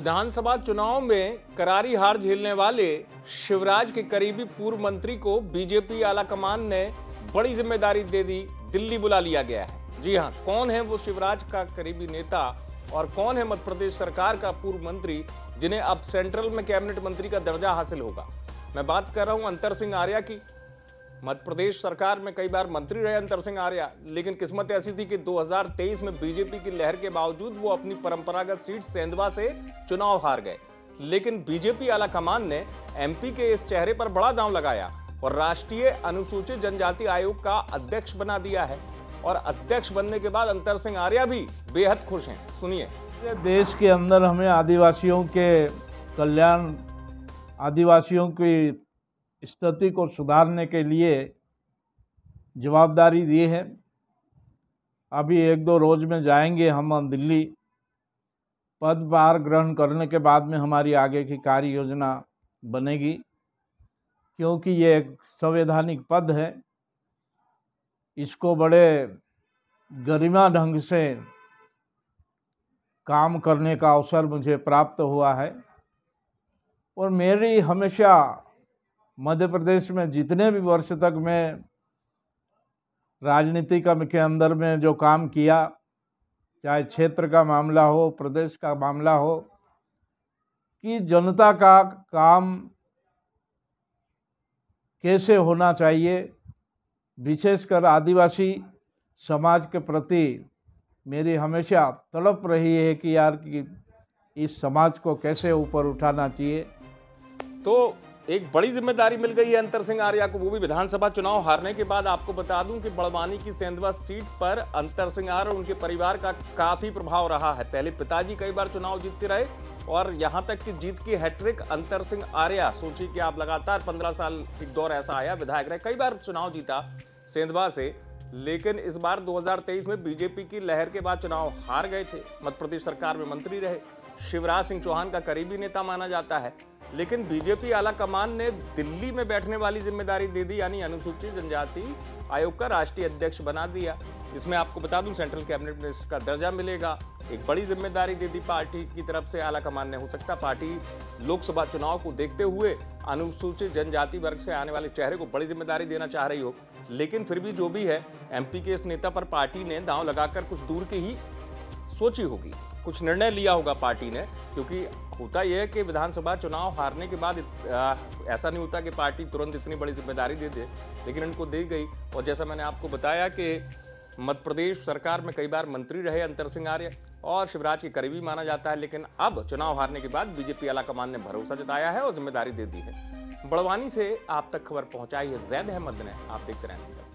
विधानसभा चुनाव में करारी हार झेलने वाले शिवराज के करीबी पूर्व मंत्री को बीजेपी आला कमान ने बड़ी ज़िम्मेदारी दे दी, दिल्ली बुला लिया गया है। जी हाँ कौन है वो शिवराज का करीबी नेता और कौन है मध्य प्रदेश सरकार का पूर्व मंत्री जिन्हें अब सेंट्रल में कैबिनेट मंत्री का दर्जा हासिल होगा? मैं बात कर रहा हूँ अंतर सिंह आर्या की। मध्य प्रदेश सरकार में कई बार मंत्री रहे, अंतर सिंह आर्या। लेकिन किस्मत ऐसी थी कि 2023 में बीजेपी की लहर के बावजूद वो अपनी परंपरागत सीट सेंधवा से चुनाव हार गए। लेकिन बीजेपी आला कमान ने एमपी के इस चेहरे पर बड़ा दांव लगाया और राष्ट्रीय अनुसूचित जनजाति आयोग का अध्यक्ष बना दिया है। और अध्यक्ष बनने के बाद अंतर सिंह आर्या भी बेहद खुश हैं। सुनिए। देश के अंदर हमें आदिवासियों के कल्याण, आदिवासियों की स्थिति को सुधारने के लिए जवाबदारी दी है। अभी एक दो रोज में जाएँगे हम दिल्ली। पदभार ग्रहण करने के बाद में हमारी आगे की कार्य योजना बनेगी, क्योंकि ये एक संवैधानिक पद है। इसको बड़े गरिमा ढंग से काम करने का अवसर मुझे प्राप्त हुआ है। और मेरी हमेशा मध्य प्रदेश में जितने भी वर्ष तक मैं राजनीति का के अंदर में जो काम किया, चाहे क्षेत्र का मामला हो, प्रदेश का मामला हो, कि जनता का काम कैसे होना चाहिए, विशेषकर आदिवासी समाज के प्रति मेरी हमेशा तड़प रही है कि यार कि इस समाज को कैसे ऊपर उठाना चाहिए। तो एक बड़ी ज़िम्मेदारी मिल गई है अंतर सिंह आर्या को, वो भी विधानसभा चुनाव हारने के बाद आपको बता दूँ कि बड़वानी की सेंधवा सीट पर अंतर सिंह आर्य और उनके परिवार का काफ़ी प्रभाव रहा है। पहले पिताजी कई बार चुनाव जीतते रहे और यहाँ तक कि जीत की हैट्रिक अंतर सिंह आर्या, सोचिए कि आप लगातार पंद्रह साल एक दौर ऐसा आया, विधायक रहे, कई बार चुनाव जीता सेंधवा से, लेकिन इस बार 2023 में बीजेपी की लहर के बाद चुनाव हार गए थे मध्य प्रदेश सरकार में मंत्री रहे। शिवराज सिंह चौहान का करीबी नेता माना जाता है। लेकिन बीजेपी आला कमान ने दिल्ली में बैठने वाली ज़िम्मेदारी दे दी, यानी अनुसूचित जनजाति आयोग का राष्ट्रीय अध्यक्ष बना दिया। इसमें आपको बता दूँ, सेंट्रल कैबिनेट मिनिस्टर का दर्जा मिलेगा। एक बड़ी ज़िम्मेदारी दे दी पार्टी की तरफ़ से आला कमान ने। हो सकता पार्टी लोकसभा चुनाव को देखते हुए अनुसूचित जनजाति वर्ग से आने वाले चेहरे को बड़ी ज़िम्मेदारी देना चाह रही हो। लेकिन फिर भी जो भी है, एमपी के इस नेता पर पार्टी ने दांव लगाकर कुछ दूर की ही सोची होगी। कुछ निर्णय लिया होगा पार्टी ने क्योंकि होता यह है कि विधानसभा चुनाव हारने के बाद आ, ऐसा नहीं होता कि पार्टी तुरंत इतनी बड़ी ज़िम्मेदारी दे दे लेकिन इनको दी गई। और जैसा मैंने आपको बताया कि मध्य प्रदेश सरकार में कई बार मंत्री रहे अंतर सिंह आर्य और शिवराज के करीबी माना जाता है लेकिन अब चुनाव हारने के बाद बीजेपी आला कमान ने भरोसा जताया है और ज़िम्मेदारी दे दी है। बड़वानी से आप तक खबर पहुंचाई है जैद अहमद ने। आप देखते रहें